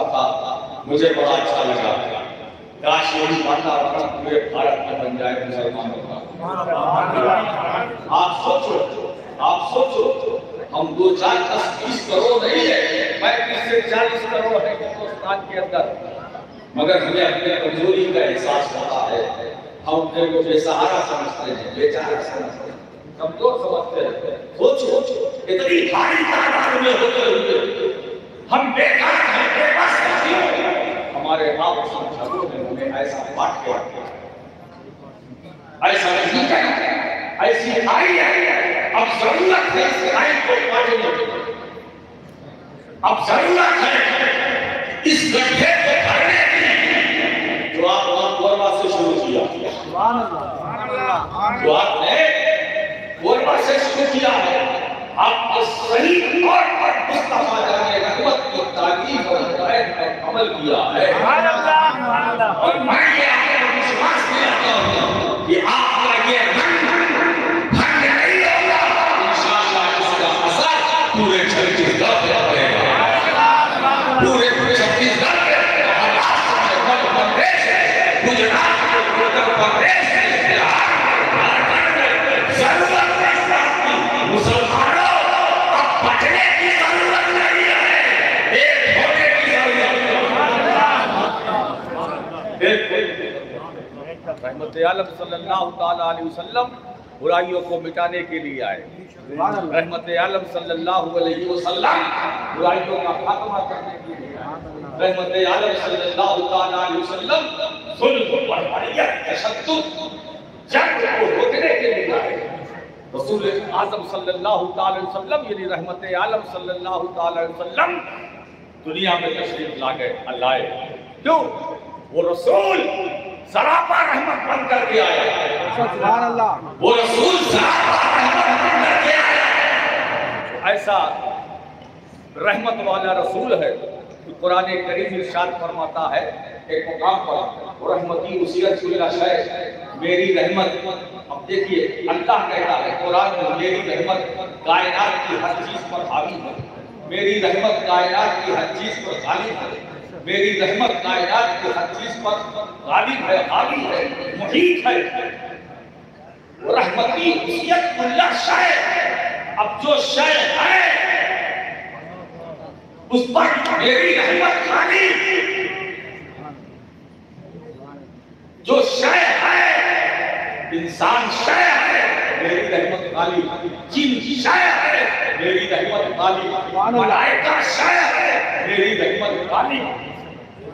रहा था, मुझे बड़ा अच्छा लगा। काश यही वातावरण पूरे भारत में बन जाए मुसलमानों का आप सोचो आप सोचो, हम दो चार दस बीस करोड़ नहीं है, पैंतीस से चालीस करोड़ है हिंदुस्तान के अंदर। मगर हमें अपने कमज़ोरी का एहसास होता है। हम अपने को बेसहारा समझते हैं, बेचारा समझते हैं। कमज़ोर समझते हैं। सोचो, इतनी भारी तादाद में होते हुए हम बेकार हैं। बेबस हैं हमारे हमें ऐसा बांट ऐसा नहीं ऐसी आई है। अब ज़रूरत है इस को की अब ज़रूरत है इस गड्ढे को भरने की। जो आप वहाँ कोरबा से शुरू किया। जो आपने कोरबा से शुरू किया है, आपको सही तौर पर मुस्तफ़ा जाने रहमत की तालीम और हिदायत पर अमल किया है। और मैं ये आपको विश्वास दिलाता हूँ। कि आपका ये पूरे छत्तीसगढ़ पे पड़ेगा पूरे छत्तीसगढ़ पे। महाराष्ट्र में मध्य प्रदेश गुजरात में उत्तर प्रदेश रहमत आलम सल्लल्लाहु ताला अलैहि वसल्लम बुराइयों को मिटाने के लिए आए। रहमत आलम सल्लल्लाहु अलैहि वसल्लम बुराइयों का खात्मा करने के लिए रहमत आलम सल्लल्लाहु ताला अलैहि वसल्लम जुल्म बर्बरियत तशद्दुद जंग को रोकने के लिए आए। रसूल आज़म सल्लल्लाहु ताला अलैहि वसल्लम यानी रहमत आलम सल्लल्लाहु ताला अलैहि वसल्लम दुनिया में तशरीफ़ ला गए अल्लाह क्यों? वो रसूल सरापा रहमत बन करके आया। वो रसूल सरापा रहमत बन करके आया। ऐसा रहमत वाला रसूल है कि कुरान करीम इरशाद फरमाता है एक मुकाम पर रहमती उसीरत कुल्ला शय मेरी रहमत। अब देखिए अल्लाह कहता है कुरान में मेरी रहमत कायनात की हर चीज़ पर हावी है। मेरी रहमत कायनात की हर चीज़ पर गालिब है। मेरी रहमत कायनात की हर चीज़ पर गालिब है हावी है मुहीत है। रहमती उसीयत कुल्ला शय अब जो शय है उस पर मेरी रहमत खाली। जो शय है इंसान शय है मेरी रहमत खाली। जिन शय है मेरी रहमत खाली। मलाइका शय है मेरी रहमत खाली।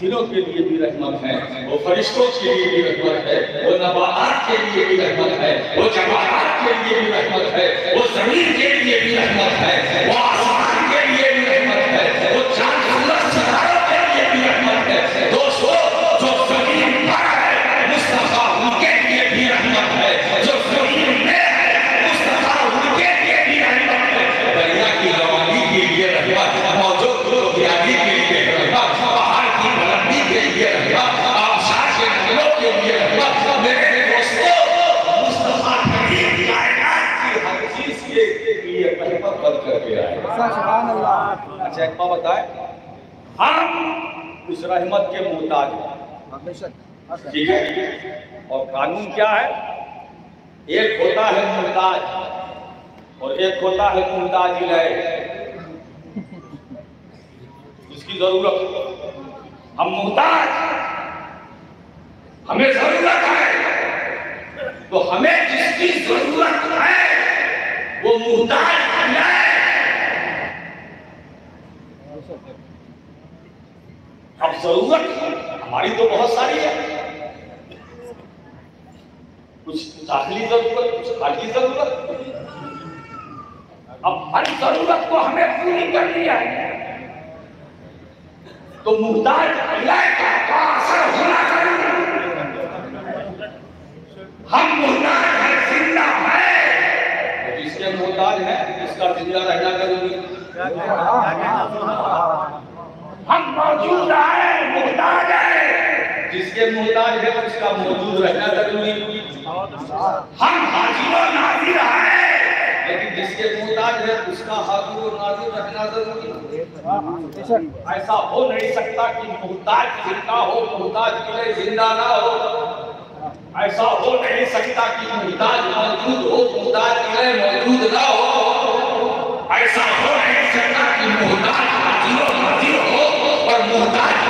जिनों के लिए भी रहमत है वो फरिश्तों के लिए भी रहमत है वो नबात के लिए भी रहमत है वो जवाहरात के लिए भी रहमत है वो ज़मीन के लिए भी रहमत है। हम उस रहमत के मोहताज हैं। ठीक है? और कानून क्या है? एक होता है मुमताज़ और एक होता है मुमताज़ इलाय जिसकी ज़रूरत हम मुमताज़ हमें ज़रूरत है। तो हमें जिसकी ज़रूरत है वो मुहताज बन जाए अब ज़रूरत हमारी तो बहुत सारी है। कुछ दाखिली ज़रूरत कुछ खाली ज़रूरत। अब हर ज़रूरत को हमें पूरी करनी है। तो मुहताज अल्लाह का असर होना चाहिए? हम मुहताज है ज़िंदा है। तो जिसके मुहताज है इसका ज़िंदा रहना ज़रूरी। मौजूद है मुहताज है। जिसके मुहताज है उसका मौजूद रहना ज़रूरी हम हाजिर और नाजिर है। लेकिन जिसके मुहताज है उसका हाजिर और नाजिर रहना ज़रूरी ऐसा हो नहीं सकता कि मुहताज ज़िंदा हो मुहताज के लिए ज़िंदा ना हो। ऐसा हो नहीं सकता कि मुहताज मौजूद हो मुहताज के लिए मौजूद ना हो। ऐसा हो नहीं सकता कि मुहताज और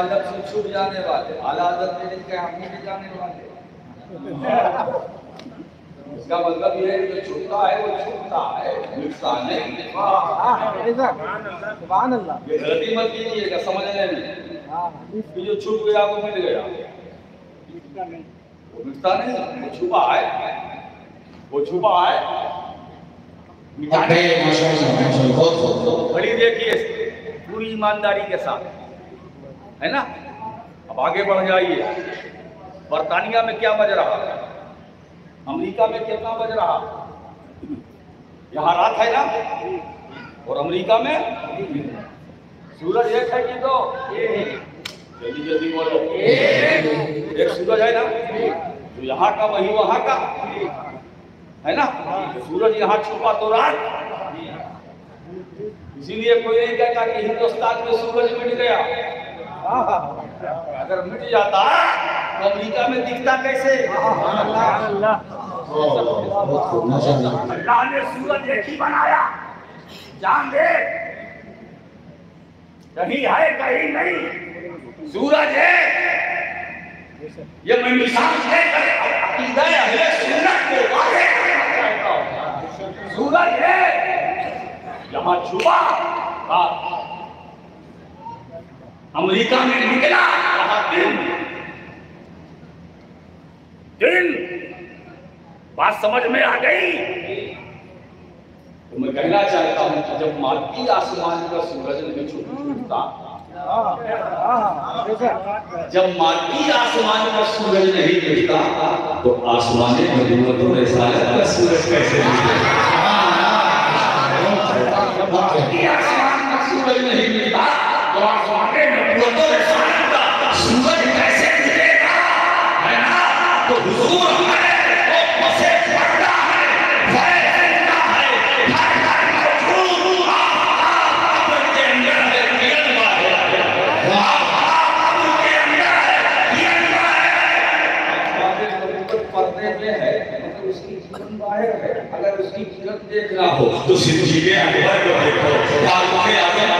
आदम से छूट जाने वाले आला आदत में नहीं हम नहीं जाने वाले। इसका मतलब ये है कि जो छूटता है वो छूटता है। मिटता नहीं ये गलती मत कीजिएगा समझने में। कि जो छूट गया वो मिट गया। वो मिटता नहीं वो छुपा है। वो छुपा है। मिटाने घड़ी देखिए पूरी ईमानदारी के साथ। है ना? अब आगे बढ़ जाइए। बर्तानिया में क्या बज रहा अमेरिका में कितना बज रहा यहाँ रात है ना? और अमेरिका में? सूरज एक है कि दो? जल्दी जल्दी बोलो। एक सूरज है ना? तो यहाँ का वही, वहाँ का। है ना? सूरज यहाँ छुपा तो रात। इसीलिए कोई नहीं कहता कि हिंदुस्तान में सूरज मिट गया। अगर मिट जाता तो अमेरिका में दिखता कैसे? अल्लाह। ने सूरज एक ही बनाया। जान दे। कहीं है कहीं नहीं। सूरज है। ये मैं मिसाल देकर अकीदा अहले सुन्नत को वाज़ेह करना चाहता हूँ। सूरज है। यहाँ छुपा। रात अमेरिका में निकला दिन। दिन। बात समझ में आ गई। तो मैं कहना चाहता हूँ कि जब मालती आसमान का सूरज नहीं छूटता, जब मालती आसमान का सूरज नहीं दिखता तो आसमान का सूरज कैसे अगर उसकी जीवन देखना हो तो सिद्दीक़ अकबर को देखो फारूक आज़म को देखो